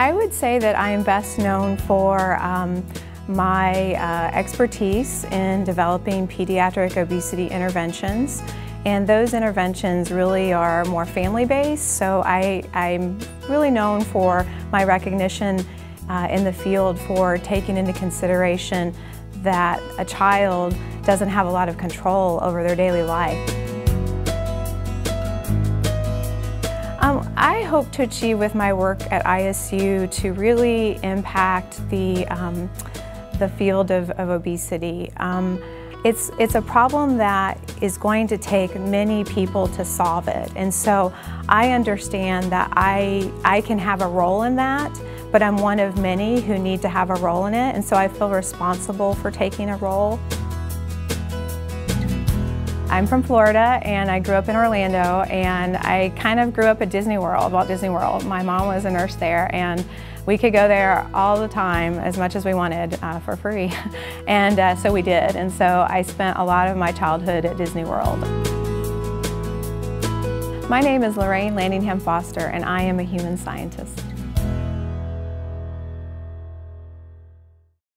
I would say that I am best known for um, my uh, expertise in developing pediatric obesity interventions. And those interventions really are more family-based, so I, I'm really known for my recognition uh, in the field for taking into consideration that a child doesn't have a lot of control over their daily life. Um, I hope to achieve with my work at ISU to really impact the, um, the field of, of obesity. Um, it's, it's a problem that is going to take many people to solve it. And so I understand that I, I can have a role in that, but I'm one of many who need to have a role in it. And so I feel responsible for taking a role. I'm from Florida and I grew up in Orlando and I kind of grew up at Disney World, Walt Disney World. My mom was a nurse there and we could go there all the time as much as we wanted uh, for free. and uh, so we did. And so I spent a lot of my childhood at Disney World. My name is Lorraine Lanningham-Foster and I am a human scientist.